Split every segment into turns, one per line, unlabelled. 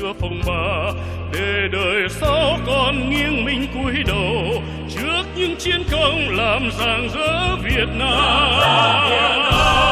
xưa phong ba để đời sau còn nghiêng mình cúi đầu trước những chiến công làm rạng rỡ Việt Nam. Làm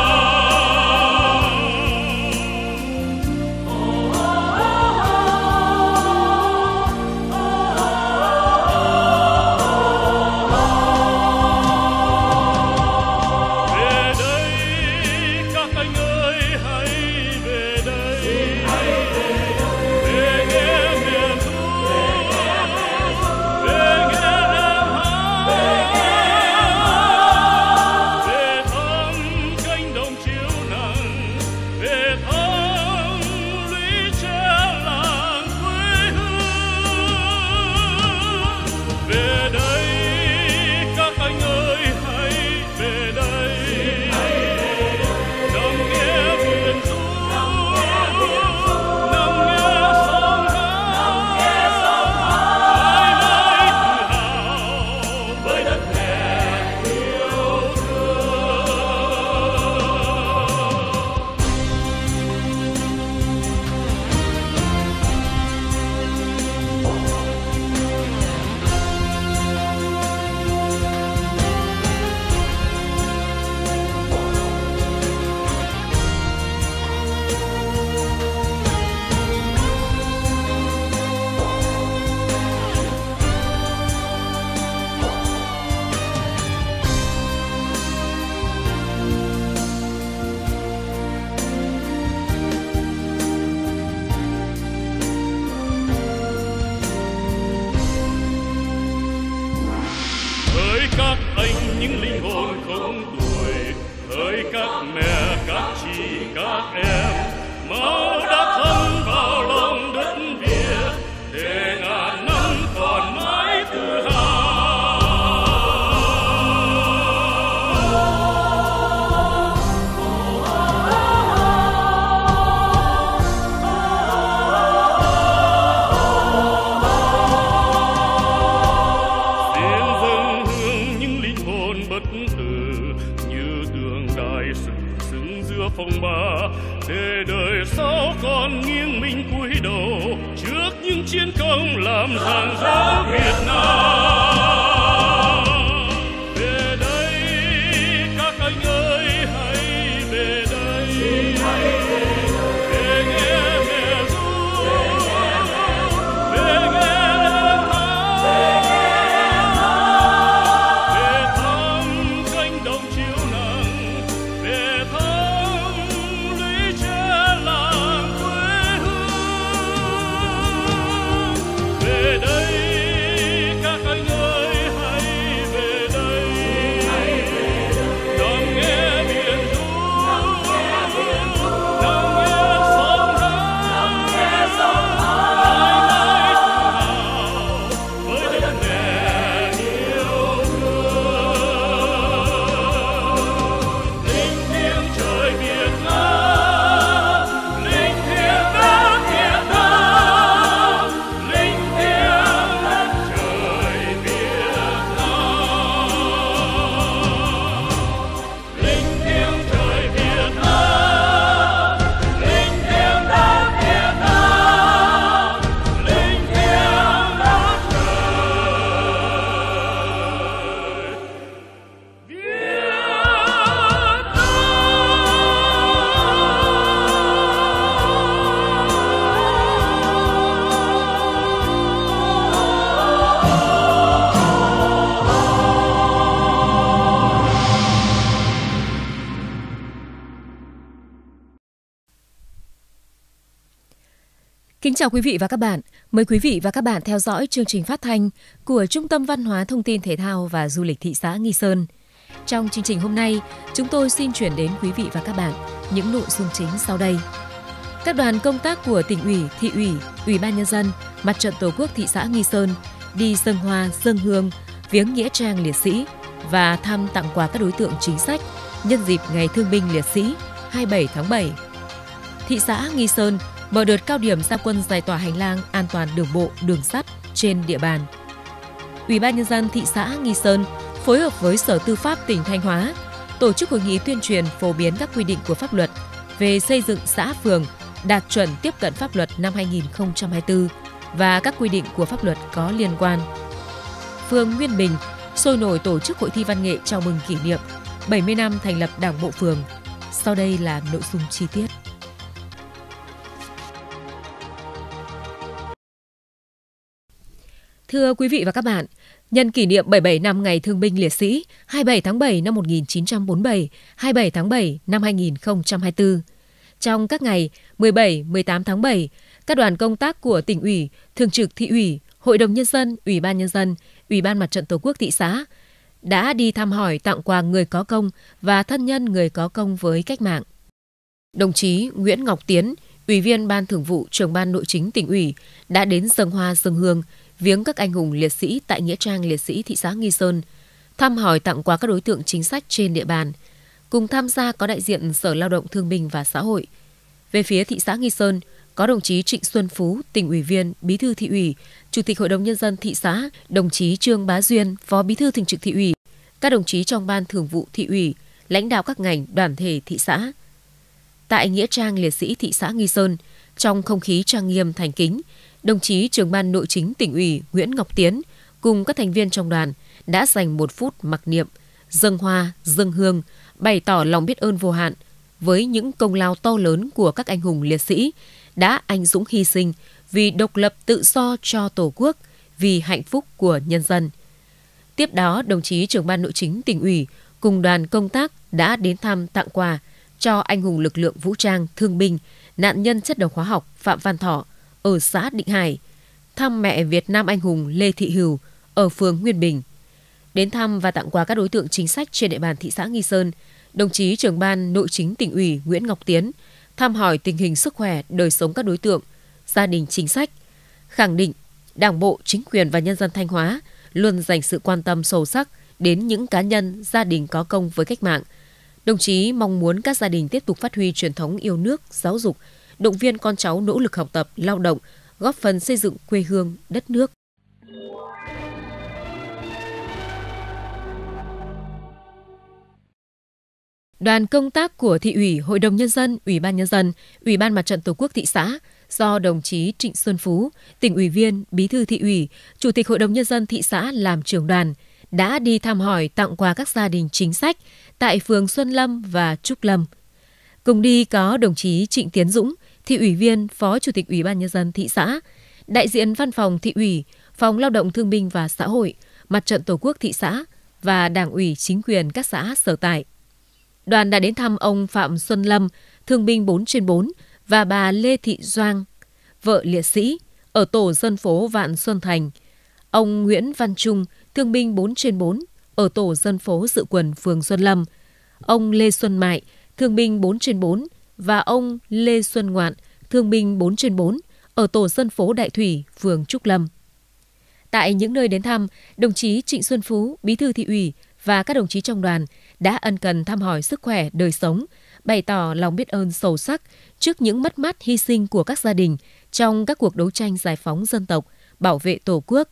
day.
Kính chào quý vị và các bạn. Mời quý vị và các bạn theo dõi chương trình phát thanh của Trung tâm Văn hóa Thông tin Thể thao và Du lịch thị xã Nghi Sơn. Trong chương trình hôm nay, chúng tôi xin chuyển đến quý vị và các bạn những nội dung chính sau đây. Các đoàn công tác của tỉnh ủy, thị ủy, ủy ban nhân dân, mặt trận tổ quốc thị xã Nghi Sơn đi dân hoa, dân hương, viếng nghĩa trang liệt sĩ và thăm tặng quà các đối tượng chính sách nhân dịp Ngày Thương binh Liệt sĩ 27 tháng 7. Thị xã Nghi Sơn mở đợt cao điểm gia quân giải tỏa hành lang an toàn đường bộ, đường sắt trên địa bàn. Ủy ban nhân dân thị xã Nghi Sơn phối hợp với Sở Tư pháp tỉnh Thanh Hóa tổ chức hội nghị tuyên truyền phổ biến các quy định của pháp luật về xây dựng xã phường đạt chuẩn tiếp cận pháp luật năm 2024 và các quy định của pháp luật có liên quan. Phường Nguyên Bình sôi nổi tổ chức hội thi văn nghệ chào mừng kỷ niệm 70 năm thành lập Đảng bộ phường. Sau đây là nội dung chi tiết. Thưa quý vị và các bạn, nhân kỷ niệm 77 năm Ngày Thương binh Liệt sĩ 27 tháng 7 năm 1947, 27 tháng 7 năm 2024. Trong các ngày 17, 18 tháng 7, các đoàn công tác của tỉnh ủy, thường trực thị ủy, hội đồng nhân dân, ủy ban nhân dân, ủy ban mặt trận tổ quốc thị xã đã đi thăm hỏi tặng quà người có công và thân nhân người có công với cách mạng. Đồng chí Nguyễn Ngọc Tiến, Ủy viên Ban Thường vụ Trưởng ban Nội chính tỉnh ủy đã đến dân hoa dân hương, viếng các anh hùng liệt sĩ tại Nghĩa trang liệt sĩ thị xã Nghi Sơn, thăm hỏi tặng quà các đối tượng chính sách trên địa bàn. Cùng tham gia có đại diện Sở Lao động Thương binh và Xã hội. Về phía thị xã Nghi Sơn, có đồng chí Trịnh Xuân Phú, tỉnh ủy viên, bí thư thị ủy, chủ tịch hội đồng nhân dân thị xã, đồng chí Trương Bá Duyên, phó bí thư thường trực thị ủy, các đồng chí trong ban thường vụ thị ủy, lãnh đạo các ngành, đoàn thể thị xã. Tại nghĩa trang liệt sĩ thị xã Nghi Sơn, trong không khí trang nghiêm thành kính, đồng chí trưởng ban nội chính tỉnh ủy Nguyễn Ngọc Tiến cùng các thành viên trong đoàn đã dành một phút mặc niệm, dâng hoa, dâng hương, bày tỏ lòng biết ơn vô hạn với những công lao to lớn của các anh hùng liệt sĩ đã anh dũng hy sinh vì độc lập tự do cho Tổ quốc, vì hạnh phúc của nhân dân. Tiếp đó, đồng chí trưởng ban nội chính tỉnh ủy cùng đoàn công tác đã đến thăm tặng quà cho anh hùng lực lượng vũ trang, thương binh, nạn nhân chất độc hóa học Phạm Văn Thọ – ở xã Định Hải, thăm mẹ Việt Nam anh hùng Lê Thị Hữu ở phường Nguyên Bình. Đến thăm và tặng quà các đối tượng chính sách trên địa bàn thị xã Nghi Sơn, đồng chí trưởng ban nội chính tỉnh ủy Nguyễn Ngọc Tiến thăm hỏi tình hình sức khỏe, đời sống các đối tượng, gia đình chính sách, khẳng định Đảng bộ, chính quyền và nhân dân Thanh Hóa luôn dành sự quan tâm sâu sắc đến những cá nhân, gia đình có công với cách mạng. Đồng chí mong muốn các gia đình tiếp tục phát huy truyền thống yêu nước, giáo dục, động viên con cháu nỗ lực học tập, lao động, góp phần xây dựng quê hương, đất nước. Đoàn công tác của thị ủy, hội đồng nhân dân, ủy ban nhân dân, ủy ban mặt trận tổ quốc thị xã do đồng chí Trịnh Xuân Phú, tỉnh ủy viên, bí thư thị ủy, chủ tịch hội đồng nhân dân thị xã làm trưởng đoàn đã đi thăm hỏi tặng quà các gia đình chính sách tại phường Xuân Lâm và Trúc Lâm. Cùng đi có đồng chí Trịnh Tiến Dũng, thị ủy viên, phó chủ tịch Ủy ban nhân dân thị xã, đại diện văn phòng thị ủy, phòng lao động thương binh và xã hội, mặt trận tổ quốc thị xã và đảng ủy chính quyền các xã sở tại. Đoàn đã đến thăm ông Phạm Xuân Lâm, thương binh 4 trên 4 và bà Lê Thị Doang, vợ liệt sĩ ở tổ dân phố Vạn Xuân Thành. Ông Nguyễn Văn Trung, thương binh 4 trên 4 ở tổ dân phố Dự Quần, phường Xuân Lâm. Ông Lê Xuân Mại, thương binh 4 trên 4 và ông Lê Xuân Ngoạn, thương binh 4 trên 4, ở tổ dân phố Đại Thủy, phường Trúc Lâm. Tại những nơi đến thăm, đồng chí Trịnh Xuân Phú, bí thư thị ủy và các đồng chí trong đoàn đã ân cần thăm hỏi sức khỏe, đời sống, bày tỏ lòng biết ơn sâu sắc trước những mất mát hy sinh của các gia đình trong các cuộc đấu tranh giải phóng dân tộc, bảo vệ Tổ quốc,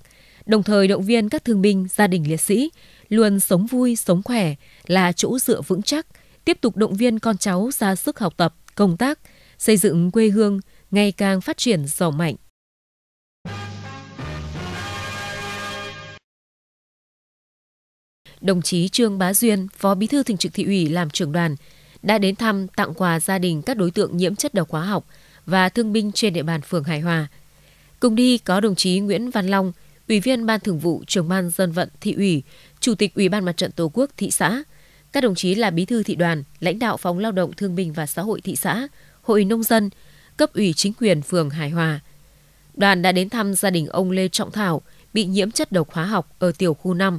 đồng thời động viên các thương binh, gia đình liệt sĩ luôn sống vui, sống khỏe là chỗ dựa vững chắc – tiếp tục động viên con cháu ra sức học tập, công tác, xây dựng quê hương ngày càng phát triển giàu mạnh. Đồng chí Trương Bá Duyên, Phó Bí thư Thường trực Thị ủy làm trưởng đoàn, đã đến thăm tặng quà gia đình các đối tượng nhiễm chất độc hóa học và thương binh trên địa bàn phường Hải Hòa. Cùng đi có đồng chí Nguyễn Văn Long, Ủy viên Ban Thường vụ, Trưởng ban Dân vận Thị ủy, Chủ tịch Ủy ban Mặt trận Tổ quốc thị xã – các đồng chí là bí thư thị đoàn, lãnh đạo phòng lao động thương binh và xã hội thị xã, hội nông dân, cấp ủy chính quyền phường Hải Hòa. Đoàn đã đến thăm gia đình ông Lê Trọng Thảo, bị nhiễm chất độc hóa học ở tiểu khu 5,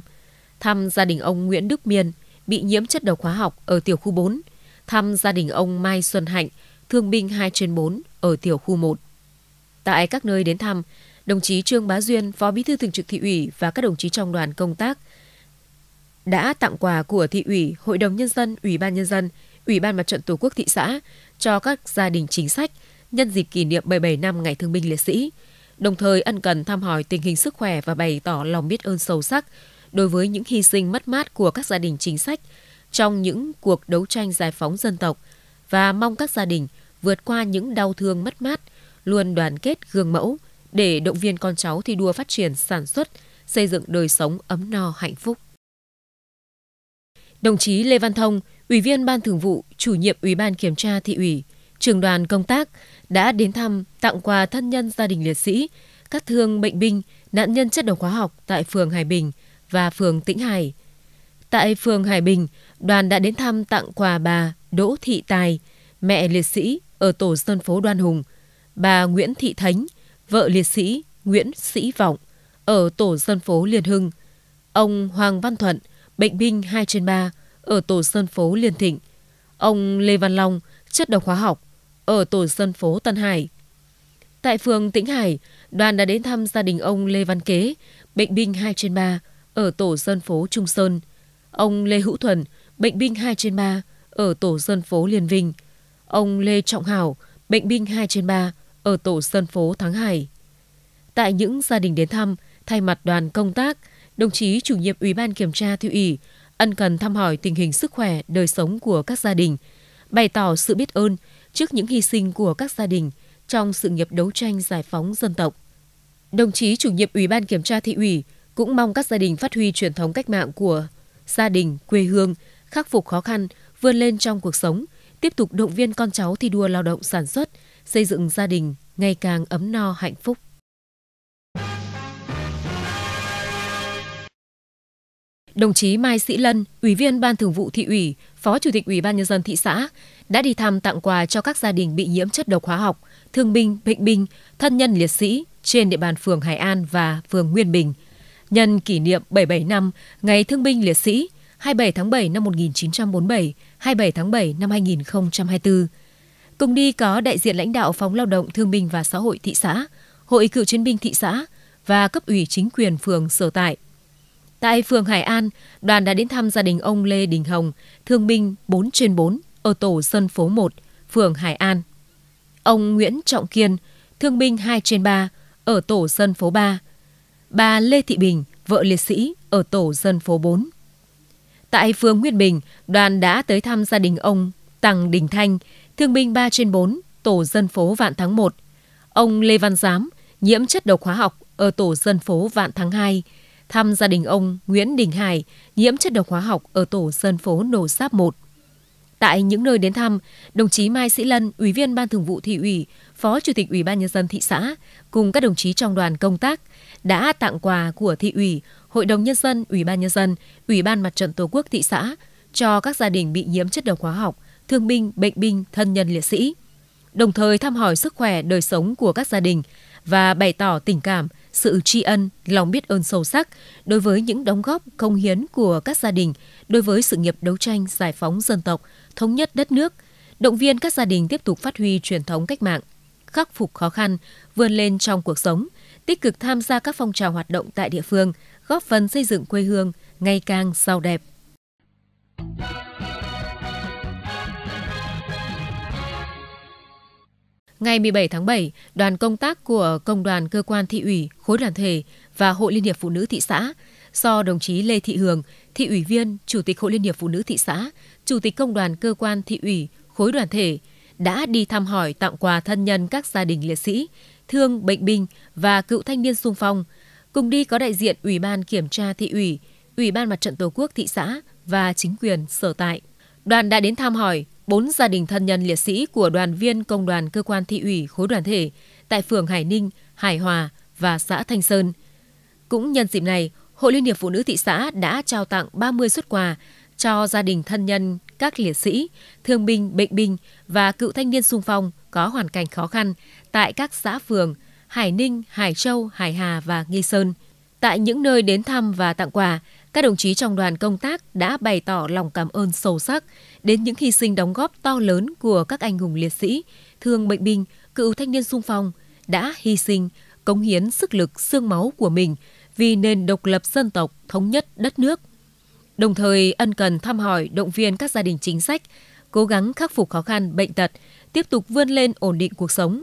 thăm gia đình ông Nguyễn Đức Miên, bị nhiễm chất độc hóa học ở tiểu khu 4, thăm gia đình ông Mai Xuân Hạnh, thương binh 2 trên 4 ở tiểu khu 1. Tại các nơi đến thăm, đồng chí Trương Bá Duyên, Phó Bí thư Thường trực Thị ủy và các đồng chí trong đoàn công tác đã tặng quà của thị ủy, hội đồng nhân dân, ủy ban nhân dân, ủy ban mặt trận tổ quốc thị xã cho các gia đình chính sách nhân dịp kỷ niệm 77 năm ngày thương binh liệt sĩ, đồng thời ân cần thăm hỏi tình hình sức khỏe và bày tỏ lòng biết ơn sâu sắc đối với những hy sinh mất mát của các gia đình chính sách trong những cuộc đấu tranh giải phóng dân tộc và mong các gia đình vượt qua những đau thương mất mát, luôn đoàn kết gương mẫu để động viên con cháu thi đua phát triển sản xuất, xây dựng đời sống ấm no hạnh phúc. Đồng chí Lê Văn Thông, Ủy viên Ban Thường vụ, Chủ nhiệm Ủy ban Kiểm tra Thị ủy, trường đoàn công tác đã đến thăm tặng quà thân nhân gia đình liệt sĩ, các thương bệnh binh, nạn nhân chất độc hóa học tại phường Hải Bình và phường Tĩnh Hải. Tại phường Hải Bình, đoàn đã đến thăm tặng quà bà Đỗ Thị Tài, mẹ liệt sĩ ở tổ dân phố Đoan Hùng, bà Nguyễn Thị Thánh, vợ liệt sĩ Nguyễn Sĩ Vọng ở tổ dân phố Liên Hưng, ông Hoàng Văn Thuận, bệnh binh 2 trên 3 ở tổ dân phố Liên Thịnh, ông Lê Văn Long, chất độc hóa học ở tổ dân phố Tân Hải. Tại phường Tĩnh Hải, đoàn đã đến thăm gia đình ông Lê Văn Kế, bệnh binh 2 trên 3 ở tổ dân phố Trung Sơn, ông Lê Hữu Thuần, bệnh binh 2 trên 3 ở tổ dân phố Liên Vinh, ông Lê Trọng Hảo, bệnh binh 2 trên 3 ở tổ dân phố Thắng Hải. Tại những gia đình đến thăm, thay mặt đoàn công tác, đồng chí chủ nhiệm Ủy ban Kiểm tra Thị ủy ân cần thăm hỏi tình hình sức khỏe, đời sống của các gia đình, bày tỏ sự biết ơn trước những hy sinh của các gia đình trong sự nghiệp đấu tranh giải phóng dân tộc. Đồng chí chủ nhiệm Ủy ban Kiểm tra Thị ủy cũng mong các gia đình phát huy truyền thống cách mạng của gia đình, quê hương, khắc phục khó khăn, vươn lên trong cuộc sống, tiếp tục động viên con cháu thi đua lao động sản xuất, xây dựng gia đình ngày càng ấm no hạnh phúc. Đồng chí Mai Sĩ Lân, Ủy viên Ban Thường vụ Thị ủy, Phó Chủ tịch Ủy ban nhân dân thị xã đã đi thăm tặng quà cho các gia đình bị nhiễm chất độc hóa học, thương binh, bệnh binh, thân nhân liệt sĩ trên địa bàn phường Hải An và phường Nguyên Bình. Nhân kỷ niệm 77 năm Ngày Thương binh Liệt sĩ 27 tháng 7 năm 1947, 27 tháng 7 năm 2024. Cùng đi có đại diện lãnh đạo Phòng Lao động Thương binh và Xã hội thị xã, Hội Cựu chiến binh thị xã và cấp ủy chính quyền phường sở tại. Tại phường Hải An, đoàn đã đến thăm gia đình ông Lê Đình Hồng, thương binh 4 trên 4 ở tổ dân phố 1, phường Hải An. Ông Nguyễn Trọng Kiên, thương binh 2 trên 3 ở tổ dân phố 3. Bà Lê Thị Bình, vợ liệt sĩ ở tổ dân phố 4. Tại phường Nguyên Bình, đoàn đã tới thăm gia đình ông Tằng Đình Thanh, thương binh 3 trên 4, tổ dân phố Vạn Thắng 1. Ông Lê Văn Giám, nhiễm chất độc hóa học ở tổ dân phố Vạn Thắng 2, thăm gia đình ông Nguyễn Đình Hải nhiễm chất độc hóa học ở tổ dân phố Nổ Sáp 1. Tại những nơi đến thăm, đồng chí Mai Sĩ Lân, Ủy viên Ban Thường vụ Thị ủy, Phó Chủ tịch Ủy ban Nhân dân thị xã cùng các đồng chí trong đoàn công tác đã tặng quà của Thị ủy, Hội đồng Nhân dân, Ủy ban Nhân dân, Ủy ban Mặt trận Tổ quốc thị xã cho các gia đình bị nhiễm chất độc hóa học, thương binh, bệnh binh, thân nhân liệt sĩ. Đồng thời thăm hỏi sức khỏe, đời sống của các gia đình và bày tỏ tình cảm sự tri ân, lòng biết ơn sâu sắc đối với những đóng góp công hiến của các gia đình đối với sự nghiệp đấu tranh giải phóng dân tộc, thống nhất đất nước, động viên các gia đình tiếp tục phát huy truyền thống cách mạng, khắc phục khó khăn, vươn lên trong cuộc sống, tích cực tham gia các phong trào hoạt động tại địa phương, góp phần xây dựng quê hương ngày càng giàu đẹp. Ngày 17 tháng 7, đoàn công tác của Công đoàn Cơ quan Thị ủy, Khối đoàn thể và Hội Liên hiệp Phụ nữ thị xã do đồng chí Lê Thị Hường, Thị ủy viên, Chủ tịch Hội Liên hiệp Phụ nữ thị xã, Chủ tịch Công đoàn Cơ quan Thị ủy, Khối đoàn thể đã đi thăm hỏi tặng quà thân nhân các gia đình liệt sĩ, thương bệnh binh và cựu thanh niên sung phong. Cùng đi có đại diện Ủy ban Kiểm tra Thị ủy, Ủy ban Mặt trận Tổ quốc thị xã và chính quyền sở tại. Đoàn đã đến thăm hỏi, bốn gia đình thân nhân liệt sĩ của đoàn viên công đoàn cơ quan thị ủy khối đoàn thể tại phường Hải Ninh, Hải Hòa và xã Thanh Sơn. Cũng nhân dịp này, Hội Liên hiệp Phụ nữ thị xã đã trao tặng 30 xuất quà cho gia đình thân nhân các liệt sĩ, thương binh, bệnh binh và cựu thanh niên sung phong có hoàn cảnh khó khăn tại các xã phường Hải Ninh, Hải Châu, Hải Hà và Nghi Sơn. Tại những nơi đến thăm và tặng quà, các đồng chí trong đoàn công tác đã bày tỏ lòng cảm ơn sâu sắc đến những hy sinh đóng góp to lớn của các anh hùng liệt sĩ, thương bệnh binh, cựu thanh niên sung phong đã hy sinh, cống hiến sức lực xương máu của mình vì nền độc lập dân tộc, thống nhất đất nước. Đồng thời ân cần thăm hỏi, động viên các gia đình chính sách, cố gắng khắc phục khó khăn, bệnh tật, tiếp tục vươn lên ổn định cuộc sống.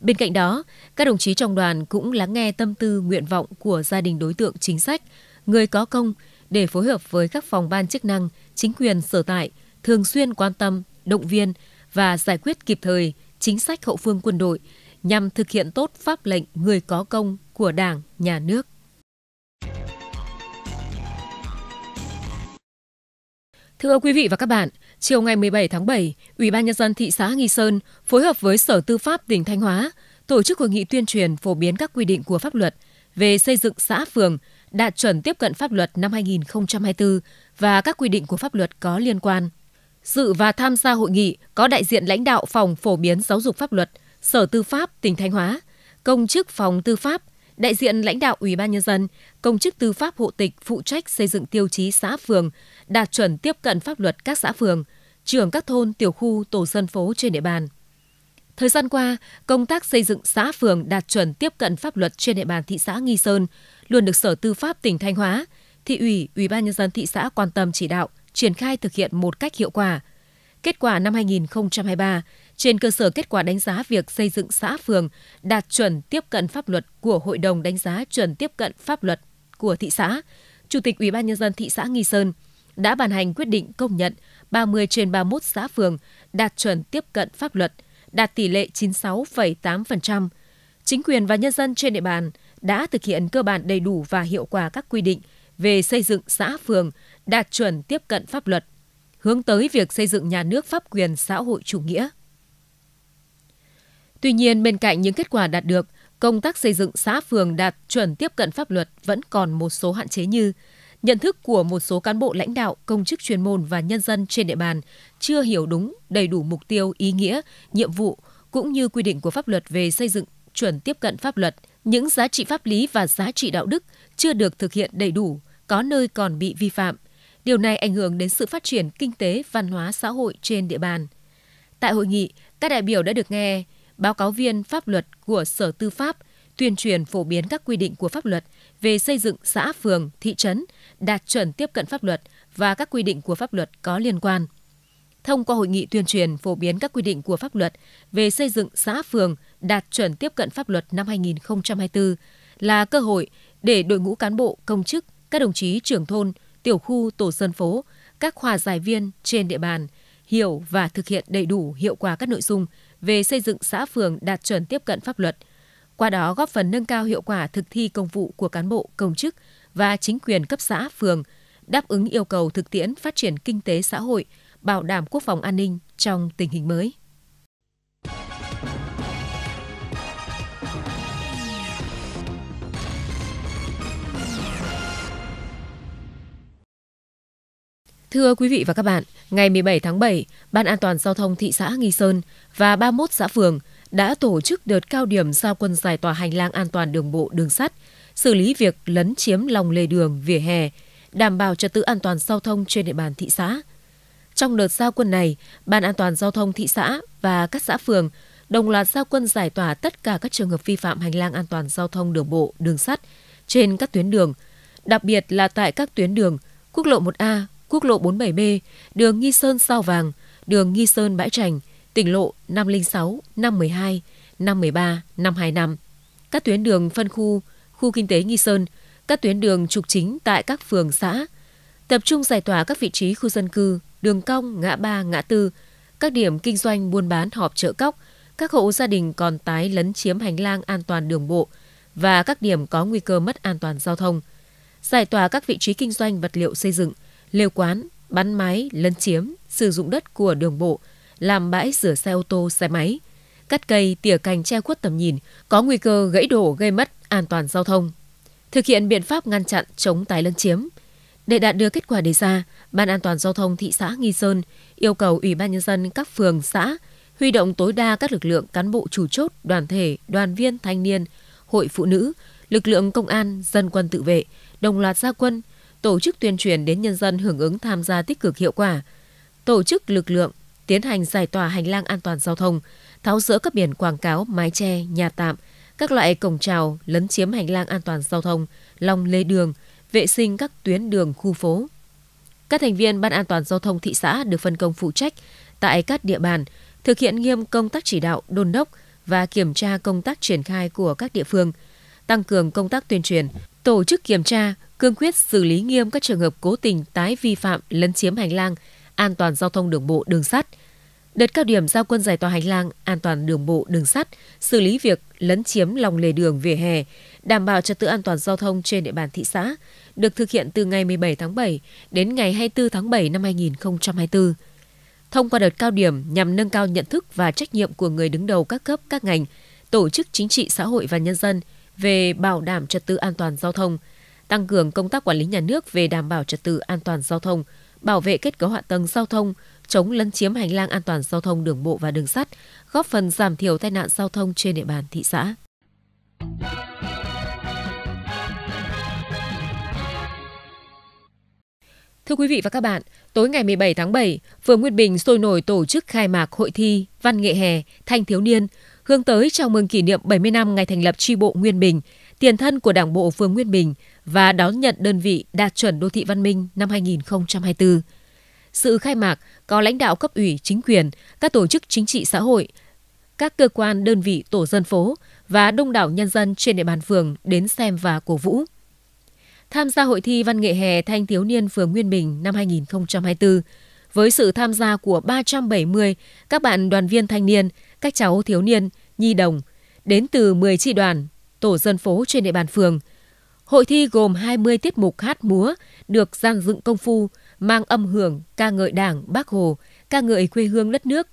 Bên cạnh đó, các đồng chí trong đoàn cũng lắng nghe tâm tư, nguyện vọng của gia đình đối tượng chính sách, người có công để phối hợp với các phòng ban chức năng, chính quyền sở tại thường xuyên quan tâm, động viên và giải quyết kịp thời chính sách hậu phương quân đội nhằm thực hiện tốt pháp lệnh người có công của Đảng, Nhà nước. Thưa quý vị và các bạn, chiều ngày 17 tháng 7, Ủy ban nhân dân thị xã Nghi Sơn phối hợp với Sở Tư pháp tỉnh Thanh Hóa tổ chức hội nghị tuyên truyền phổ biến các quy định của pháp luật về xây dựng xã phường đạt chuẩn tiếp cận pháp luật năm 2024 và các quy định của pháp luật có liên quan. Dự và tham gia hội nghị có đại diện lãnh đạo Phòng Phổ biến Giáo dục Pháp luật, Sở Tư pháp tỉnh Thanh Hóa, công chức Phòng Tư pháp, đại diện lãnh đạo Ủy ban Nhân dân, công chức tư pháp hộ tịch phụ trách xây dựng tiêu chí xã phường, đạt chuẩn tiếp cận pháp luật các xã phường, trưởng các thôn, tiểu khu, tổ dân phố trên địa bàn. Thời gian qua, công tác xây dựng xã phường đạt chuẩn tiếp cận pháp luật trên địa bàn thị xã Nghi Sơn luôn được Sở Tư pháp tỉnh Thanh Hóa, thị ủy, Ủy ban nhân dân thị xã quan tâm chỉ đạo, triển khai thực hiện một cách hiệu quả, Kết quả năm 2023, trên cơ sở kết quả đánh giá việc xây dựng xã phường đạt chuẩn tiếp cận pháp luật của Hội đồng đánh giá chuẩn tiếp cận pháp luật của thị xã, Chủ tịch Ủy ban nhân dân thị xã Nghi Sơn đã ban hành quyết định công nhận 30 trên 31 xã phường đạt chuẩn tiếp cận pháp luật, đạt tỷ lệ 96,8%. Chính quyền và nhân dân trên địa bàn đã thực hiện cơ bản đầy đủ và hiệu quả các quy định về xây dựng xã phường đạt chuẩn tiếp cận pháp luật hướng tới việc xây dựng nhà nước pháp quyền xã hội chủ nghĩa. Tuy nhiên, bên cạnh những kết quả đạt được, công tác xây dựng xã phường đạt chuẩn tiếp cận pháp luật vẫn còn một số hạn chế như nhận thức của một số cán bộ lãnh đạo, công chức chuyên môn và nhân dân trên địa bàn chưa hiểu đúng đầy đủ mục tiêu, ý nghĩa, nhiệm vụ cũng như quy định của pháp luật về xây dựng chuẩn tiếp cận pháp luật, những giá trị pháp lý và giá trị đạo đức chưa được thực hiện đầy đủ, có nơi còn bị vi phạm – Điều này ảnh hưởng đến sự phát triển kinh tế, văn hóa xã hội trên địa bàn. Tại hội nghị, các đại biểu đã được nghe báo cáo viên pháp luật của Sở Tư pháp tuyên truyền phổ biến các quy định của pháp luật về xây dựng xã phường, thị trấn đạt chuẩn tiếp cận pháp luật và các quy định của pháp luật có liên quan. Thông qua hội nghị tuyên truyền phổ biến các quy định của pháp luật về xây dựng xã phường đạt chuẩn tiếp cận pháp luật năm 2024 là cơ hội để đội ngũ cán bộ, công chức, các đồng chí trưởng thôn, tiểu khu, tổ dân phố, các hòa giải viên trên địa bàn hiểu và thực hiện đầy đủ hiệu quả các nội dung về xây dựng xã phường đạt chuẩn tiếp cận pháp luật, qua đó góp phần nâng cao hiệu quả thực thi công vụ của cán bộ, công chức và chính quyền cấp xã, phường, đáp ứng yêu cầu thực tiễn phát triển kinh tế xã hội, bảo đảm quốc phòng an ninh trong tình hình mới. Thưa quý vị và các bạn, ngày 17 tháng 7, Ban An toàn Giao thông thị xã Nghi Sơn và 31 xã phường đã tổ chức đợt cao điểm giao quân giải tỏa hành lang an toàn đường bộ đường sắt, xử lý việc lấn chiếm lòng lề đường, vỉa hè, đảm bảo trật tự an toàn giao thông trên địa bàn thị xã. Trong đợt giao quân này, Ban An toàn Giao thông thị xã và các xã phường đồng loạt giao quân giải tỏa tất cả các trường hợp vi phạm hành lang an toàn giao thông đường bộ, đường sắt trên các tuyến đường, đặc biệt là tại các tuyến đường quốc lộ 1A, quốc lộ 47B, đường Nghi Sơn Sao Vàng, đường Nghi Sơn Bãi Trành, tỉnh lộ 506, 512, 513, 525. Các tuyến đường phân khu, khu kinh tế Nghi Sơn, các tuyến đường trục chính tại các phường xã, tập trung giải tỏa các vị trí khu dân cư, đường cong, ngã ba, ngã tư, các điểm kinh doanh buôn bán họp chợ cóc, các hộ gia đình còn tái lấn chiếm hành lang an toàn đường bộ và các điểm có nguy cơ mất an toàn giao thông, giải tỏa các vị trí kinh doanh vật liệu xây dựng, lều quán, bắn máy, lấn chiếm, sử dụng đất của đường bộ, làm bãi sửa xe ô tô, xe máy, cắt cây, tỉa cành che khuất tầm nhìn, có nguy cơ gãy đổ gây mất an toàn giao thông. Thực hiện biện pháp ngăn chặn chống tái lấn chiếm. Để đạt được kết quả đề ra, Ban An toàn giao thông thị xã Nghi Sơn yêu cầu Ủy ban nhân dân các phường, xã huy động tối đa các lực lượng cán bộ chủ chốt, đoàn thể, đoàn viên thanh niên, hội phụ nữ, lực lượng công an, dân quân tự vệ, đồng loạt gia quân tổ chức tuyên truyền đến nhân dân hưởng ứng tham gia tích cực hiệu quả, tổ chức lực lượng tiến hành giải tỏa hành lang an toàn giao thông, tháo rỡ các biển quảng cáo, mái che, nhà tạm, các loại cổng trào lấn chiếm hành lang an toàn giao thông, lòng lề đường, vệ sinh các tuyến đường khu phố. Các thành viên Ban an toàn giao thông thị xã được phân công phụ trách tại các địa bàn, thực hiện nghiêm công tác chỉ đạo, đôn đốc và kiểm tra công tác triển khai của các địa phương, tăng cường công tác tuyên truyền, tổ chức kiểm tra, cương quyết xử lý nghiêm các trường hợp cố tình tái vi phạm lấn chiếm hành lang, an toàn giao thông đường bộ đường sắt. Đợt cao điểm giao quân giải tỏa hành lang an toàn đường bộ đường sắt, xử lý việc lấn chiếm lòng lề đường vỉa hè, đảm bảo trật tự an toàn giao thông trên địa bàn thị xã, được thực hiện từ ngày 17 tháng 7 đến ngày 24 tháng 7 năm 2024. Thông qua đợt cao điểm nhằm nâng cao nhận thức và trách nhiệm của người đứng đầu các cấp các ngành, tổ chức chính trị xã hội và nhân dân về bảo đảm trật tự an toàn giao thông – tăng cường công tác quản lý nhà nước về đảm bảo trật tự an toàn giao thông, bảo vệ kết cấu hạ tầng giao thông, chống lấn chiếm hành lang an toàn giao thông đường bộ và đường sắt, góp phần giảm thiểu tai nạn giao thông trên địa bàn thị xã. Thưa quý vị và các bạn, tối ngày 17 tháng 7, phường Nguyên Bình sôi nổi tổ chức khai mạc hội thi Văn nghệ hè Thanh thiếu niên hướng tới chào mừng kỷ niệm 70 năm ngày thành lập tri bộ Nguyên Bình, tiền thân của Đảng bộ phường Nguyên Bình và đón nhận đơn vị đạt chuẩn đô thị văn minh năm 2024. Sự khai mạc có lãnh đạo cấp ủy, chính quyền, các tổ chức chính trị xã hội, các cơ quan, đơn vị, tổ dân phố và đông đảo nhân dân trên địa bàn phường đến xem và cổ vũ. Tham gia hội thi văn nghệ hè thanh thiếu niên phường Nguyên Bình năm 2024, với sự tham gia của 370 các bạn đoàn viên thanh niên, các cháu thiếu niên, nhi đồng, đến từ 10 tri đoàn, tổ dân phố trên địa bàn phường – Hội thi gồm 20 tiết mục hát múa được gian dựng công phu, mang âm hưởng ca ngợi Đảng, Bác Hồ, ca ngợi quê hương đất nước.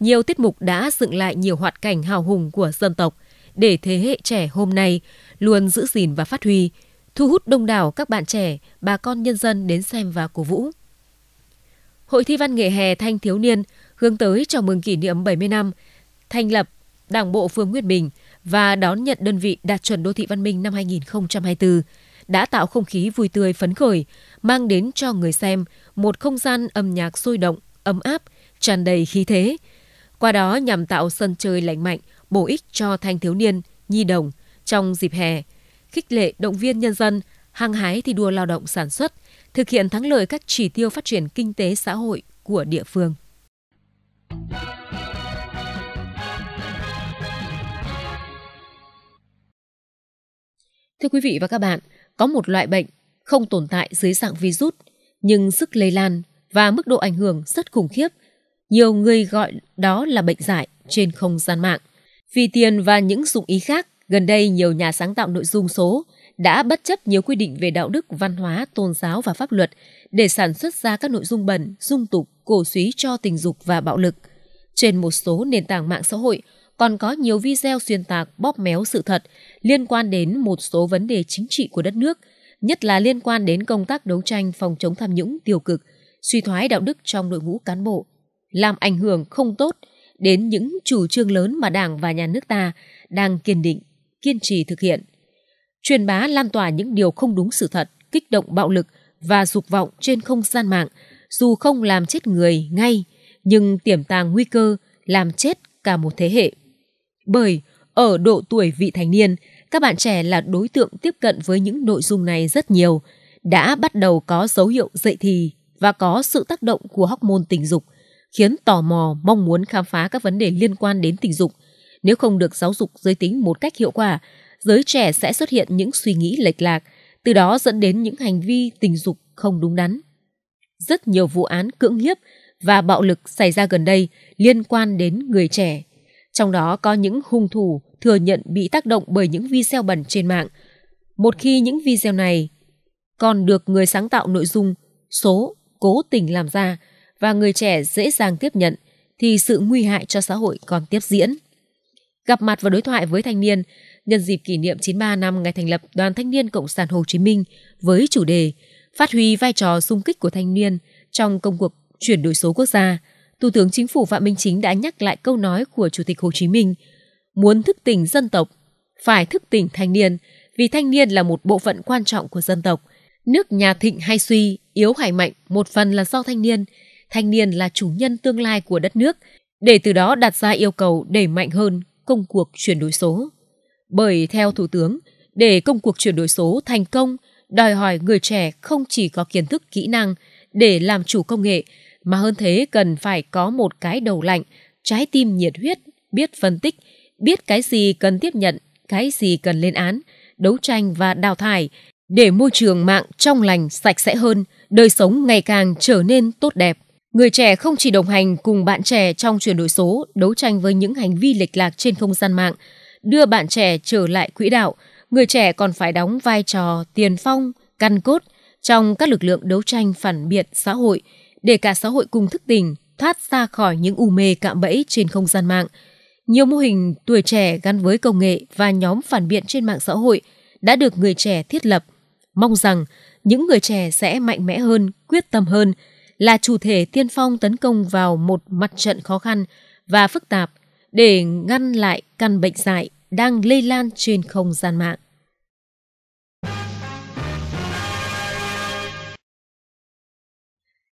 Nhiều tiết mục đã dựng lại nhiều hoạt cảnh hào hùng của dân tộc để thế hệ trẻ hôm nay luôn giữ gìn và phát huy, thu hút đông đảo các bạn trẻ, bà con nhân dân đến xem và cổ vũ. Hội thi văn nghệ hè thanh thiếu niên hướng tới chào mừng kỷ niệm 70 năm thành lập Đảng bộ phường Nguyên Bình – và đón nhận đơn vị đạt chuẩn đô thị văn minh năm 2024 đã tạo không khí vui tươi phấn khởi, mang đến cho người xem một không gian âm nhạc sôi động, ấm áp, tràn đầy khí thế. Qua đó nhằm tạo sân chơi lành mạnh, bổ ích cho thanh thiếu niên, nhi đồng trong dịp hè, khích lệ động viên nhân dân hăng hái thi đua lao động sản xuất, thực hiện thắng lợi các chỉ tiêu phát triển kinh tế xã hội của địa phương. Thưa quý vị và các bạn, có một loại bệnh không tồn tại dưới dạng virus, nhưng sức lây lan và mức độ ảnh hưởng rất khủng khiếp. Nhiều người gọi đó là bệnh dại trên không gian mạng. Vì tiền và những dụng ý khác, gần đây nhiều nhà sáng tạo nội dung số đã bất chấp nhiều quy định về đạo đức, văn hóa, tôn giáo và pháp luật để sản xuất ra các nội dung bẩn, dung tục, cổ suý cho tình dục và bạo lực. Trên một số nền tảng mạng xã hội còn có nhiều video xuyên tạc bóp méo sự thật liên quan đến một số vấn đề chính trị của đất nước, nhất là liên quan đến công tác đấu tranh phòng chống tham nhũng tiêu cực, suy thoái đạo đức trong đội ngũ cán bộ, làm ảnh hưởng không tốt đến những chủ trương lớn mà Đảng và nhà nước ta đang kiên định, kiên trì thực hiện. Truyền bá lan tỏa những điều không đúng sự thật, kích động bạo lực và dục vọng trên không gian mạng, dù không làm chết người ngay, nhưng tiềm tàng nguy cơ làm chết cả một thế hệ. Bởi ở độ tuổi vị thành niên, các bạn trẻ là đối tượng tiếp cận với những nội dung này rất nhiều, đã bắt đầu có dấu hiệu dậy thì và có sự tác động của hormone tình dục, khiến tò mò mong muốn khám phá các vấn đề liên quan đến tình dục. Nếu không được giáo dục giới tính một cách hiệu quả, giới trẻ sẽ xuất hiện những suy nghĩ lệch lạc, từ đó dẫn đến những hành vi tình dục không đúng đắn. Rất nhiều vụ án cưỡng hiếp và bạo lực xảy ra gần đây liên quan đến người trẻ trong đó có những hung thủ thừa nhận bị tác động bởi những video bẩn trên mạng. Một khi những video này còn được người sáng tạo nội dung, số, cố tình làm ra và người trẻ dễ dàng tiếp nhận thì sự nguy hại cho xã hội còn tiếp diễn. Gặp mặt và đối thoại với thanh niên nhân dịp kỷ niệm 93 năm ngày thành lập Đoàn Thanh niên Cộng sản Hồ Chí Minh với chủ đề Phát huy vai trò sung kích của thanh niên trong công cuộc chuyển đổi số quốc gia – Thủ tướng Chính phủ Phạm Minh Chính đã nhắc lại câu nói của Chủ tịch Hồ Chí Minh, muốn thức tỉnh dân tộc, phải thức tỉnh thanh niên, vì thanh niên là một bộ phận quan trọng của dân tộc. Nước nhà thịnh hay suy, yếu hay mạnh, một phần là do thanh niên. Thanh niên là chủ nhân tương lai của đất nước, để từ đó đặt ra yêu cầu đẩy mạnh hơn công cuộc chuyển đổi số. Bởi theo Thủ tướng, để công cuộc chuyển đổi số thành công, đòi hỏi người trẻ không chỉ có kiến thức kỹ năng để làm chủ công nghệ mà hơn thế cần phải có một cái đầu lạnh, trái tim nhiệt huyết, biết phân tích, biết cái gì cần tiếp nhận, cái gì cần lên án, đấu tranh và đào thải, để môi trường mạng trong lành sạch sẽ hơn, đời sống ngày càng trở nên tốt đẹp. Người trẻ không chỉ đồng hành cùng bạn trẻ trong chuyển đổi số, đấu tranh với những hành vi lệch lạc trên không gian mạng, đưa bạn trẻ trở lại quỹ đạo, người trẻ còn phải đóng vai trò tiền phong, căn cốt trong các lực lượng đấu tranh phản biện xã hội – để cả xã hội cùng thức tỉnh, thoát ra khỏi những u mê cạm bẫy trên không gian mạng. Nhiều mô hình tuổi trẻ gắn với công nghệ và nhóm phản biện trên mạng xã hội đã được người trẻ thiết lập. Mong rằng những người trẻ sẽ mạnh mẽ hơn, quyết tâm hơn, là chủ thể tiên phong tấn công vào một mặt trận khó khăn và phức tạp để ngăn lại căn bệnh dại đang lây lan trên không gian mạng.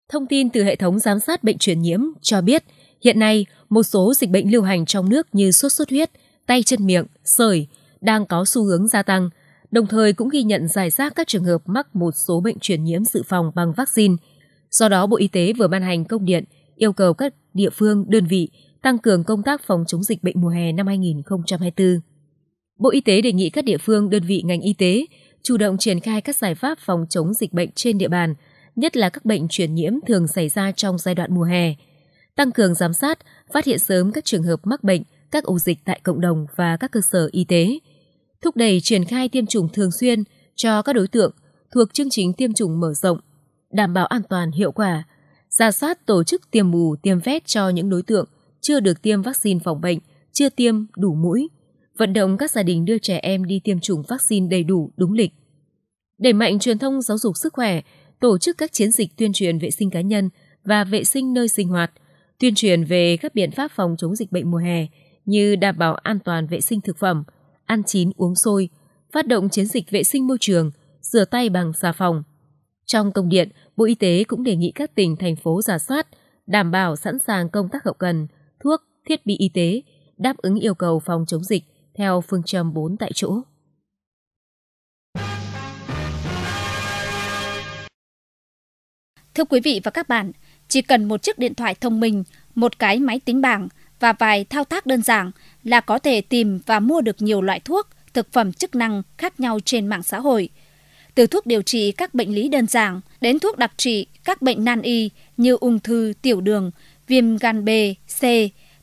Thông tin từ hệ thống giám sát bệnh truyền nhiễm cho biết, hiện nay một số dịch bệnh lưu hành trong nước như sốt xuất huyết, tay chân miệng, sởi đang có xu hướng gia tăng, đồng thời cũng ghi nhận giải rác các trường hợp mắc một số bệnh truyền nhiễm dự phòng bằng vaccine. Do đó, Bộ Y tế vừa ban hành công điện yêu cầu các địa phương, đơn vị tăng cường công tác phòng chống dịch bệnh mùa hè năm 2024. Bộ Y tế đề nghị các địa phương, đơn vị ngành y tế chủ động triển khai các giải pháp phòng chống dịch bệnh trên địa bàn – nhất là các bệnh truyền nhiễm thường xảy ra trong giai đoạn mùa hè. Tăng cường giám sát, phát hiện sớm các trường hợp mắc bệnh, các ổ dịch tại cộng đồng và các cơ sở y tế. Thúc đẩy triển khai tiêm chủng thường xuyên cho các đối tượng thuộc chương trình tiêm chủng mở rộng, đảm bảo an toàn hiệu quả, ra soát tổ chức tiêm bù tiêm vét cho những đối tượng chưa được tiêm vaccine phòng bệnh, chưa tiêm đủ mũi, vận động các gia đình đưa trẻ em đi tiêm chủng vaccine đầy đủ đúng lịch. Đẩy mạnh truyền thông giáo dục sức khỏe tổ chức các chiến dịch tuyên truyền vệ sinh cá nhân và vệ sinh nơi sinh hoạt, tuyên truyền về các biện pháp phòng chống dịch bệnh mùa hè như đảm bảo an toàn vệ sinh thực phẩm, ăn chín uống sôi, phát động chiến dịch vệ sinh môi trường, rửa tay bằng xà phòng. Trong công điện, Bộ Y tế cũng đề nghị các tỉnh, thành phố giả soát, đảm bảo sẵn sàng công tác hậu cần, thuốc, thiết bị y tế, đáp ứng yêu cầu phòng chống dịch theo phương châm 4 tại chỗ.
Thưa quý vị và các bạn, chỉ cần một chiếc điện thoại thông minh, một cái máy tính bảng và vài thao tác đơn giản là có thể tìm và mua được nhiều loại thuốc, thực phẩm chức năng khác nhau trên mạng xã hội. Từ thuốc điều trị các bệnh lý đơn giản đến thuốc đặc trị các bệnh nan y như ung thư, tiểu đường, viêm gan B, C,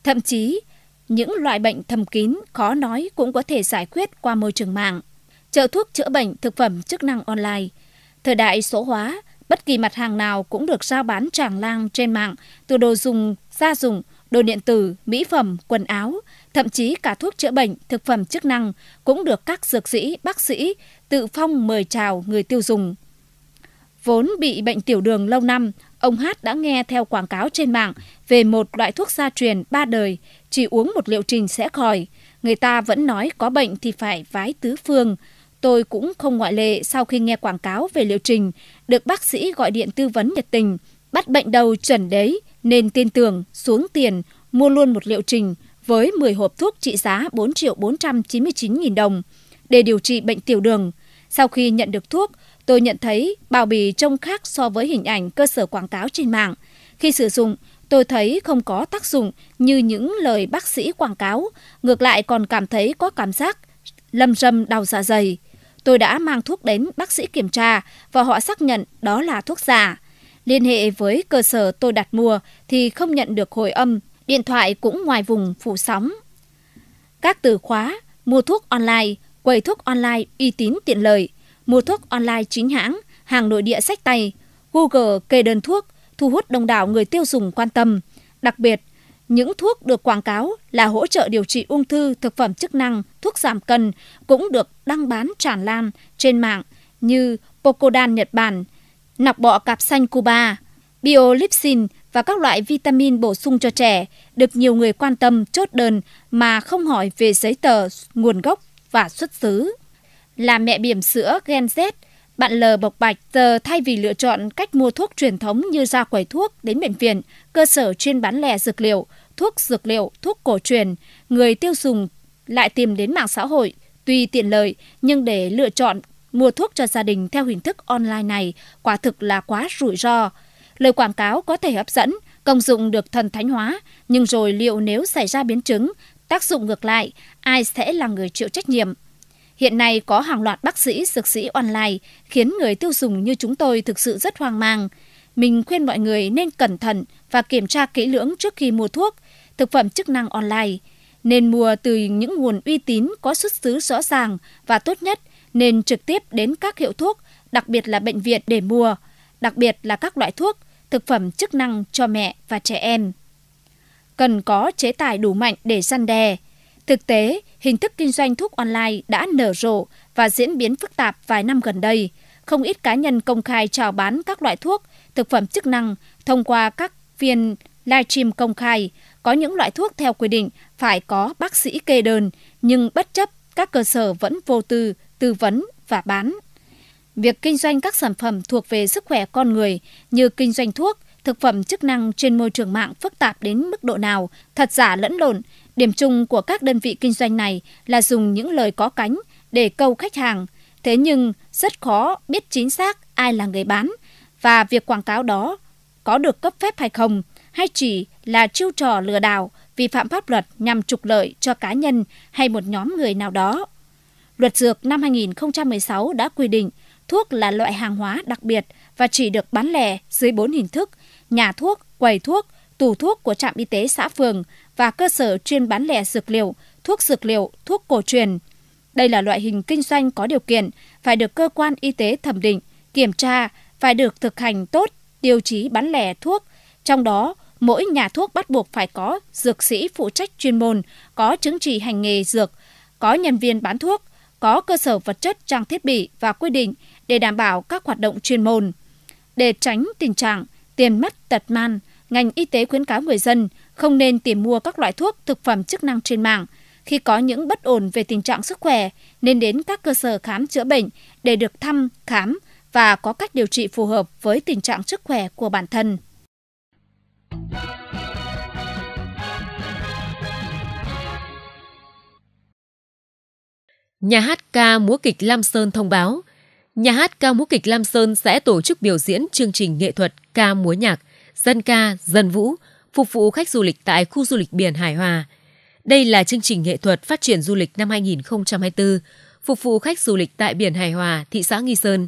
thậm chí những loại bệnh thầm kín khó nói cũng có thể giải quyết qua môi trường mạng. Chợ thuốc chữa bệnh thực phẩm chức năng online. Thời đại số hóa Bất kỳ mặt hàng nào cũng được giao bán tràn lan trên mạng, từ đồ dùng, gia dụng, đồ điện tử, mỹ phẩm, quần áo, thậm chí cả thuốc chữa bệnh, thực phẩm chức năng cũng được các dược sĩ, bác sĩ tự phong mời chào người tiêu dùng. Vốn bị bệnh tiểu đường lâu năm, ông Hát đã nghe theo quảng cáo trên mạng về một loại thuốc gia truyền ba đời, chỉ uống một liệu trình sẽ khỏi. Người ta vẫn nói có bệnh thì phải vái tứ phương, Tôi cũng không ngoại lệ sau khi nghe quảng cáo về liệu trình, được bác sĩ gọi điện tư vấn nhiệt tình, bắt bệnh đầu chuẩn đấy nên tin tưởng, xuống tiền, mua luôn một liệu trình với 10 hộp thuốc trị giá 4 triệu 499 nghìn đồng để điều trị bệnh tiểu đường. Sau khi nhận được thuốc, tôi nhận thấy bao bì trông khác so với hình ảnh cơ sở quảng cáo trên mạng. Khi sử dụng, tôi thấy không có tác dụng như những lời bác sĩ quảng cáo, ngược lại còn cảm thấy có cảm giác lâm râm đau dạ dày. Tôi đã mang thuốc đến bác sĩ kiểm tra và họ xác nhận đó là thuốc giả. Liên hệ với cơ sở tôi đặt mua thì không nhận được hồi âm, điện thoại cũng ngoài vùng phủ sóng. Các từ khóa mua thuốc online, quầy thuốc online uy tín tiện lợi, mua thuốc online chính hãng, hàng nội địa sách tay, Google kê đơn thuốc, thu hút đông đảo người tiêu dùng quan tâm. Đặc biệt, những thuốc được quảng cáo là hỗ trợ điều trị ung thư, thực phẩm chức năng, thuốc giảm cân cũng được đăng bán tràn lan trên mạng như Pocodan Nhật Bản, nọc bọ cạp xanh Cuba, Biolipsin và các loại vitamin bổ sung cho trẻ được nhiều người quan tâm chốt đơn mà không hỏi về giấy tờ, nguồn gốc và xuất xứ. Là mẹ bỉm sữa Gen Z, bạn L bộc bạch giờ thay vì lựa chọn cách mua thuốc truyền thống như ra quầy thuốc đến bệnh viện, cơ sở chuyên bán lẻ dược liệu, thuốc dược liệu, thuốc cổ truyền, người tiêu dùng lại tìm đến mạng xã hội, tuy tiện lợi nhưng để lựa chọn mua thuốc cho gia đình theo hình thức online này quả thực là quá rủi ro. Lời quảng cáo có thể hấp dẫn, công dụng được thần thánh hóa, nhưng rồi liệu nếu xảy ra biến chứng, tác dụng ngược lại, ai sẽ là người chịu trách nhiệm? Hiện nay có hàng loạt bác sĩ, dược sĩ online khiến người tiêu dùng như chúng tôi thực sự rất hoang mang. Mình khuyên mọi người nên cẩn thận và kiểm tra kỹ lưỡng trước khi mua thuốc, thực phẩm chức năng online. Nên mua từ những nguồn uy tín có xuất xứ rõ ràng và tốt nhất nên trực tiếp đến các hiệu thuốc, đặc biệt là bệnh viện để mua, đặc biệt là các loại thuốc, thực phẩm chức năng cho mẹ và trẻ em. Cần có chế tài đủ mạnh để săn đè, Thực tế, hình thức kinh doanh thuốc online đã nở rộ và diễn biến phức tạp vài năm gần đây. Không ít cá nhân công khai chào bán các loại thuốc, thực phẩm chức năng thông qua các phiên livestream công khai. Có những loại thuốc theo quy định phải có bác sĩ kê đơn, nhưng bất chấp các cơ sở vẫn vô tư, tư vấn và bán. Việc kinh doanh các sản phẩm thuộc về sức khỏe con người như kinh doanh thuốc thực phẩm chức năng trên môi trường mạng phức tạp đến mức độ nào, thật giả lẫn lộn. Điểm chung của các đơn vị kinh doanh này là dùng những lời có cánh để câu khách hàng. Thế nhưng rất khó biết chính xác ai là người bán và việc quảng cáo đó có được cấp phép hay không hay chỉ là chiêu trò lừa đảo, vi phạm pháp luật nhằm trục lợi cho cá nhân hay một nhóm người nào đó. Luật Dược năm 2016 đã quy định thuốc là loại hàng hóa đặc biệt và chỉ được bán lẻ dưới 4 hình thức – nhà thuốc, quầy thuốc, tủ thuốc của trạm y tế xã phường và cơ sở chuyên bán lẻ dược liệu, thuốc dược liệu, thuốc cổ truyền. Đây là loại hình kinh doanh có điều kiện, phải được cơ quan y tế thẩm định, kiểm tra, phải được thực hành tốt tiêu chí bán lẻ thuốc. Trong đó, mỗi nhà thuốc bắt buộc phải có dược sĩ phụ trách chuyên môn, có chứng chỉ hành nghề dược, có nhân viên bán thuốc, có cơ sở vật chất trang thiết bị và quy định để đảm bảo các hoạt động chuyên môn. Để tránh tình trạng tiền mất tật man, ngành y tế khuyến cáo người dân không nên tìm mua các loại thuốc, thực phẩm chức năng trên mạng. Khi có những bất ổn về tình trạng sức khỏe, nên đến các cơ sở khám chữa bệnh để được thăm, khám và có cách điều trị phù hợp với tình trạng sức khỏe của bản thân.
Nhà hát ca múa kịch Lam Sơn thông báo – nhà hát ca múa kịch Lam Sơn sẽ tổ chức biểu diễn chương trình nghệ thuật ca múa nhạc, dân ca, dân vũ, phục vụ khách du lịch tại khu du lịch biển Hải Hòa. Đây là chương trình nghệ thuật phát triển du lịch năm 2024, phục vụ khách du lịch tại biển Hải Hòa, thị xã Nghi Sơn.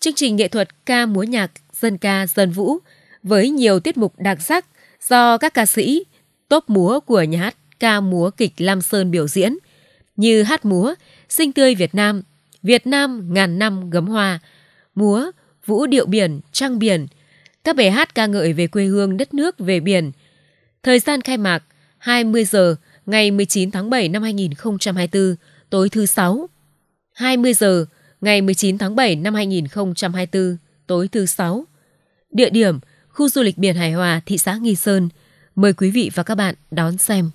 Chương trình nghệ thuật ca múa nhạc, dân ca, dân vũ với nhiều tiết mục đặc sắc do các ca sĩ, tốp múa của nhà hát ca múa kịch Lam Sơn biểu diễn như hát múa, sinh tươi Việt Nam, Việt Nam ngàn năm gấm hoa, múa, vũ điệu biển, trăng biển. Các bài hát ca ngợi về quê hương đất nước về biển. Thời gian khai mạc 20 giờ ngày 19 tháng 7 năm 2024, tối thứ Sáu. 20 giờ ngày 19 tháng 7 năm 2024, tối thứ Sáu. Địa điểm, khu du lịch biển Hải Hòa, thị xã Nghi Sơn. Mời quý vị và các bạn đón xem.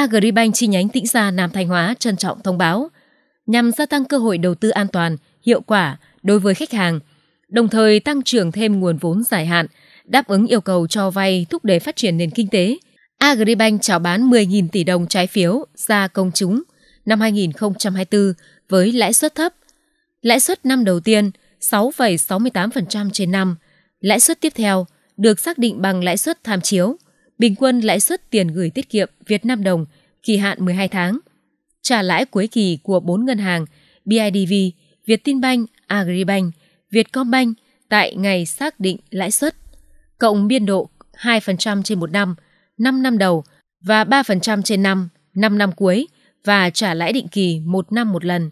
Agribank chi nhánh Tĩnh Gia Nam Thanh Hóa trân trọng thông báo nhằm gia tăng cơ hội đầu tư an toàn, hiệu quả đối với khách hàng, đồng thời tăng trưởng thêm nguồn vốn dài hạn, đáp ứng yêu cầu cho vay thúc đẩy phát triển nền kinh tế. Agribank chào bán 10.000 tỷ đồng trái phiếu ra công chúng năm 2024 với lãi suất thấp. Lãi suất năm đầu tiên 6,68% trên năm, lãi suất tiếp theo được xác định bằng lãi suất tham chiếu Bình quân lãi suất tiền gửi tiết kiệm Việt Nam đồng kỳ hạn 12 tháng. Trả lãi cuối kỳ của 4 ngân hàng BIDV, Vietinbank, Agribank, Vietcombank tại ngày xác định lãi suất, cộng biên độ 2% trên một năm, 5 năm đầu và 3% trên năm, 5 năm cuối và trả lãi định kỳ một năm một lần.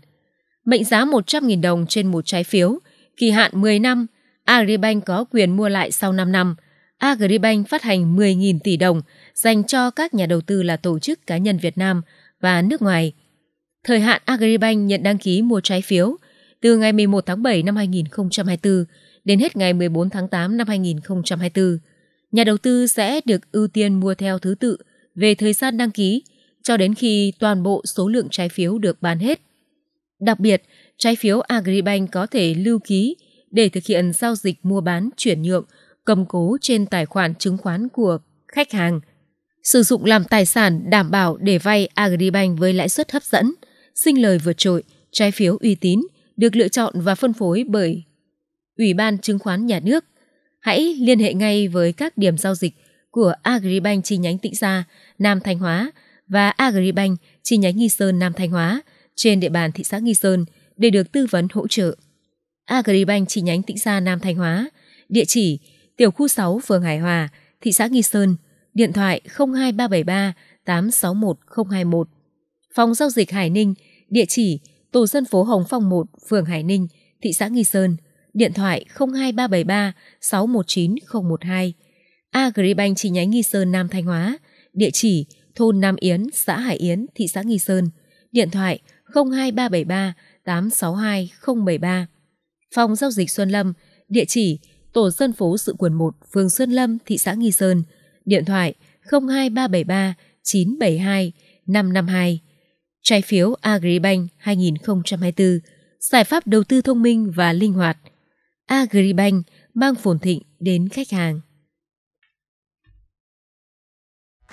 Mệnh giá 100.000 đồng trên một trái phiếu, kỳ hạn 10 năm, Agribank có quyền mua lại sau 5 năm – Agribank phát hành 10.000 tỷ đồng dành cho các nhà đầu tư là tổ chức cá nhân Việt Nam và nước ngoài. Thời hạn Agribank nhận đăng ký mua trái phiếu từ ngày 11 tháng 7 năm 2024 đến hết ngày 14 tháng 8 năm 2024. Nhà đầu tư sẽ được ưu tiên mua theo thứ tự về thời gian đăng ký cho đến khi toàn bộ số lượng trái phiếu được bán hết. Đặc biệt, trái phiếu Agribank có thể lưu ký để thực hiện giao dịch mua bán chuyển nhượng cầm cố trên tài khoản chứng khoán của khách hàng, sử dụng làm tài sản đảm bảo để vay Agribank với lãi suất hấp dẫn, sinh lời vượt trội, trái phiếu uy tín được lựa chọn và phân phối bởi Ủy ban Chứng khoán Nhà nước. Hãy liên hệ ngay với các điểm giao dịch của Agribank chi nhánh Tịnh Gia, Nam Thanh Hóa và Agribank chi nhánh Nghi Sơn Nam Thanh Hóa trên địa bàn thị xã Nghi Sơn để được tư vấn hỗ trợ. Agribank chi nhánh Tịnh Gia Nam Thanh Hóa, địa chỉ tiểu khu 6 phường Hải Hòa, thị xã Nghi Sơn, điện thoại 02373 861021. Phòng giao dịch Hải Ninh, địa chỉ tổ dân phố Hồng Phong 1, phường Hải Ninh, thị xã Nghi Sơn, điện thoại 02373 619012. Agribank chi nhánh Nghi Sơn Nam Thanh Hóa, địa chỉ thôn Nam Yến, xã Hải Yến, thị xã Nghi Sơn, điện thoại 02373 862073. Phòng giao dịch Xuân Lâm, địa chỉ tổ dân phố Sự Quần 1, phường xuân Lâm, thị xã Nghi Sơn, điện thoại 02373 972 552. Trái phiếu Agribank 2024, giải pháp đầu tư thông minh và linh hoạt. Agribank mang phồn thịnh đến khách hàng.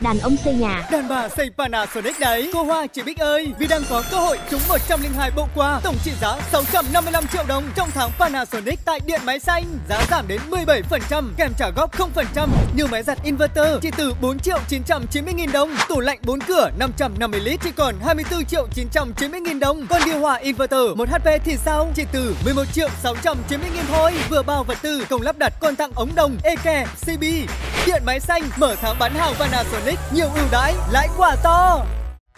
Đàn
ông xây nhà Đàn bà xây Panasonic đấy Cô Hoa chị Bích ơi Vì đang có cơ hội trúng 102 bộ quà Tổng trị giá 655 triệu đồng Trong tháng Panasonic tại Điện Máy Xanh Giá giảm đến 17% Kèm trả góp 0% Như máy giặt inverter Chỉ từ 4 triệu 990 nghìn đồng Tủ lạnh 4 cửa 550 lít Chỉ còn 24 triệu 990 nghìn đồng Còn điều hòa inverter 1 HP thì sao Chỉ từ 11 triệu 690 nghìn thôi Vừa bao vật tư Công lắp đặt còn tặng ống đồng Eke CB Điện Máy Xanh mở tháng bán hàng Panasonic Lít nhiều ưu đãi, lãi quả to.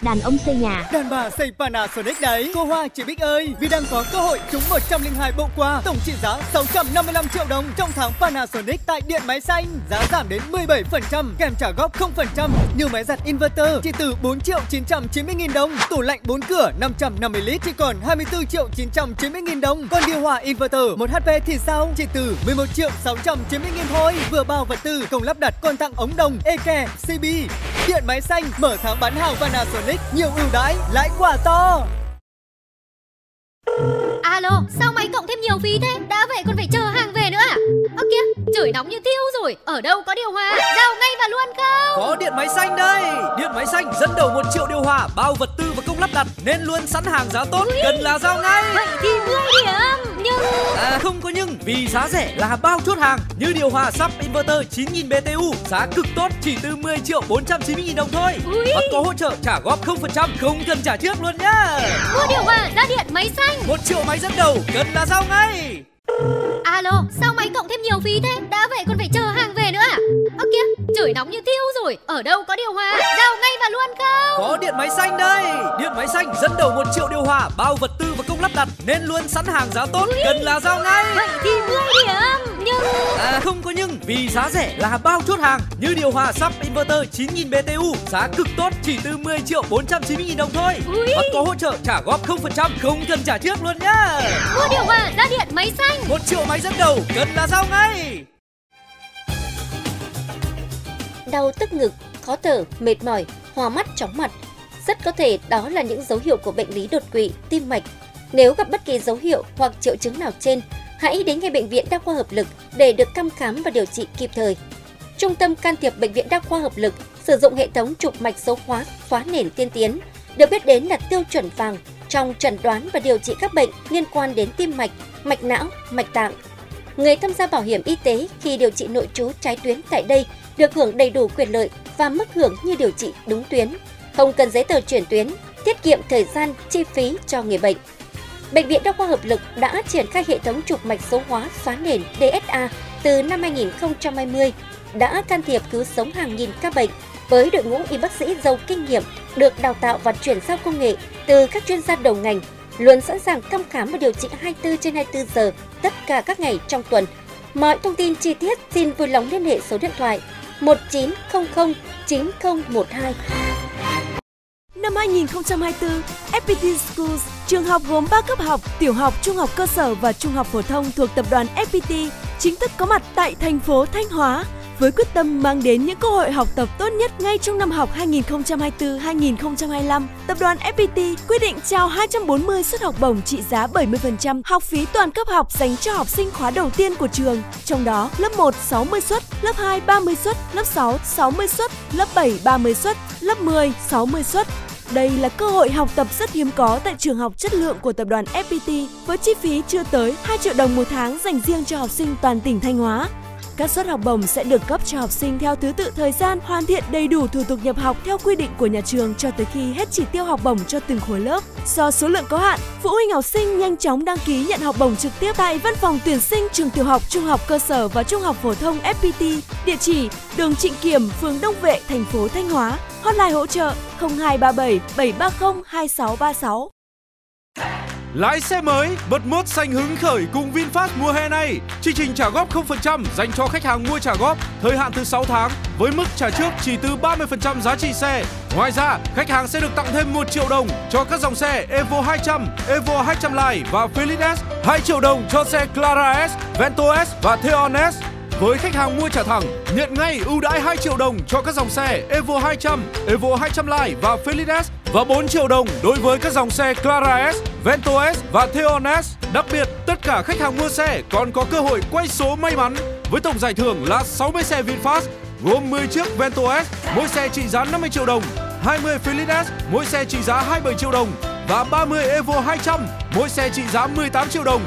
Đàn ông xây nhà Đàn bà xây Panasonic đấy Cô Hoa chị Bích ơi Vì đang có cơ hội trúng 102 bộ quà Tổng trị giá 655 triệu đồng Trong tháng Panasonic tại Điện Máy Xanh Giá giảm đến 17% Kèm trả góp 0% Như máy giặt inverter chỉ từ 4 triệu 990 nghìn đồng Tủ lạnh 4 cửa 550 lít chỉ còn 24 triệu 990 nghìn đồng Còn điều hòa inverter 1 HP thì sao Chỉ từ 11 triệu 690 nghìn thôi Vừa bao vật tư công lắp đặt còn tặng ống đồng Eke CB Điện Máy Xanh mở tháng bán hàng Panasonic Lite nhiều ưu đãi, lãi quả to.
Alo, sao máy cộng thêm nhiều phí thế? Đã vậy còn phải chờ hàng về nữa à? Ơ kìa, trời nóng như thiêu rồi, ở đâu có điều hòa? Giao ngay và luôn không? Có điện máy xanh đây.
Điện máy xanh dẫn đầu một triệu điều hòa, bao vật tư và công lắp đặt nên luôn sẵn hàng giá tốt, Ui. cần là giao ngay. Vậy thì 10 điểm, nhưng à, không có nhưng vì giá rẻ là bao chốt hàng như điều hòa sắp inverter 9000 BTU, giá cực tốt chỉ từ 10 triệu 490 000 đồng thôi. Ui. Và có hỗ trợ trả góp 0%, không cần trả trước luôn nhá.
Mua điều hòa ra điện máy xanh một triệu máy dẫn đầu cần là sao ngay alo sao máy cộng thêm nhiều phí thế đã vậy còn phải chờ hàng về nữa à ơ kìa trời nóng như thiêu rồi nổi Ở đâu có điều hòa Giao ngay và luôn không Có điện máy xanh đây
Điện máy xanh dẫn đầu một triệu điều hòa Bao vật tư và công lắp đặt Nên luôn sẵn hàng giá tốt Ui. Cần là giao ngay Vậy thì 10 điểm Nhưng À không có nhưng Vì giá rẻ là bao chốt hàng Như điều hòa sắp inverter 9000 BTU Giá cực tốt chỉ từ 10 triệu 490 nghìn đồng thôi Ui. Hoặc có hỗ trợ trả góp 0% Không cần trả trước luôn nhá
Mua điều hòa ra điện máy xanh một triệu máy dẫn đầu
Cần là giao
ngay
đau tức ngực, khó thở, mệt mỏi, hoa mắt, chóng mặt. Rất có thể đó là những dấu hiệu của bệnh lý đột quỵ, tim mạch. Nếu gặp bất kỳ dấu hiệu hoặc triệu chứng nào trên, hãy đến ngay bệnh viện đa khoa hợp lực để được thăm khám và điều trị kịp thời. Trung tâm can thiệp bệnh viện đa khoa hợp lực sử dụng hệ thống chụp mạch số hóa khóa nền tiên tiến, được biết đến là tiêu chuẩn vàng trong chẩn đoán và điều trị các bệnh liên quan đến tim mạch, mạch não, mạch tạng. Người tham gia bảo hiểm y tế khi điều trị nội trú trái tuyến tại đây được hưởng đầy đủ quyền lợi và mức hưởng như điều trị đúng tuyến, không cần giấy tờ chuyển tuyến, tiết kiệm thời gian, chi phí cho người bệnh. Bệnh viện Đa khoa Hợp lực đã triển khai hệ thống trục mạch số hóa xóa nền DSA từ năm 2020, đã can thiệp cứu sống hàng nghìn ca bệnh với đội ngũ y bác sĩ giàu kinh nghiệm được đào tạo và chuyển giao công nghệ từ các chuyên gia đầu ngành, luôn sẵn sàng thăm khám và điều trị 24 trên 24 giờ tất cả các ngày trong tuần. Mọi thông tin chi tiết xin vui lòng liên hệ số điện thoại 0975 1900 9012. Năm 2024, FPT Schools, trường học
gồm 3 cấp học, tiểu học, trung học cơ sở và trung học phổ thông thuộc tập đoàn FPT, chính thức có mặt tại thành phố Thanh Hóa, với quyết tâm mang đến những cơ hội học tập tốt nhất ngay trong năm học 2024-2025, tập đoàn FPT quyết định trao 240 suất học bổng trị giá 70% học phí toàn cấp học dành cho học sinh khóa đầu tiên của trường. Trong đó, lớp 1 60 suất, lớp 2 30 suất, lớp 6 60 suất, lớp 7 30 suất, lớp 10 60 suất. Đây là cơ hội học tập rất hiếm có tại trường học chất lượng của tập đoàn FPT với chi phí chưa tới 2 triệu đồng một tháng dành riêng cho học sinh toàn tỉnh Thanh Hóa. Các suất học bổng sẽ được cấp cho học sinh theo thứ tự thời gian hoàn thiện đầy đủ thủ tục nhập học theo quy định của nhà trường cho tới khi hết chỉ tiêu học bổng cho từng khối lớp. Do số lượng có hạn, phụ huynh học sinh nhanh chóng đăng ký nhận học bổng trực tiếp tại văn phòng tuyển sinh trường tiểu học, trung học cơ sở và trung học phổ thông FPT, địa chỉ đường Trịnh Kiểm, phường Đông Vệ, thành phố Thanh Hóa. Hotline hỗ trợ 0237 730 2636.
Lái xe mới, bật mốt xanh hứng khởi cùng VinFast mùa hè này. Chương trình trả góp 0% dành cho khách hàng mua trả góp, thời hạn từ 6 tháng với mức trả trước chỉ từ 30% giá trị xe. Ngoài ra, khách hàng sẽ được tặng thêm 1 triệu đồng cho các dòng xe Evo 200, Evo 200 Line và Felix S, 2 triệu đồng cho xe Clara S, Vento S và Theon S. Với khách hàng mua trả thẳng, nhận ngay ưu đãi 2 triệu đồng cho các dòng xe Evo 200, Evo 200 Lite và Felix S và 4 triệu đồng đối với các dòng xe Clara S, Vento S và Theon S. Đặc biệt, tất cả khách hàng mua xe còn có cơ hội quay số may mắn với tổng giải thưởng là 60 xe VinFast gồm 10 chiếc Vento S, mỗi xe trị giá 50 triệu đồng, 20 Felix S, mỗi xe trị giá 27 triệu đồng và 30 Evo 200, mỗi xe trị giá 18 triệu đồng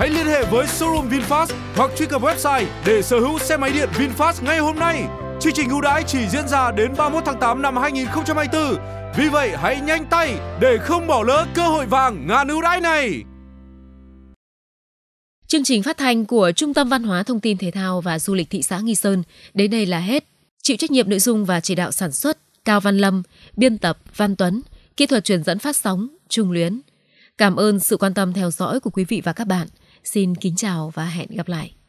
hãy liên hệ với showroom VinFast hoặc truy cập website để sở hữu xe máy điện VinFast ngay hôm nay. Chương trình ưu đãi chỉ diễn ra đến 31 tháng 8 năm 2024. Vì vậy hãy nhanh tay để không bỏ lỡ cơ hội vàng ngàn ưu đãi này.
Chương trình phát thanh của Trung tâm Văn hóa Thông tin Thể thao và Du lịch thị xã Nghi Sơn đến đây là hết. Chịu trách nhiệm nội dung và chỉ đạo sản xuất Cao Văn Lâm, biên tập Văn Tuấn, kỹ thuật truyền dẫn phát sóng Trung Luyến. Cảm ơn sự quan tâm theo dõi của quý vị và các bạn. Xin kính chào và hẹn gặp lại.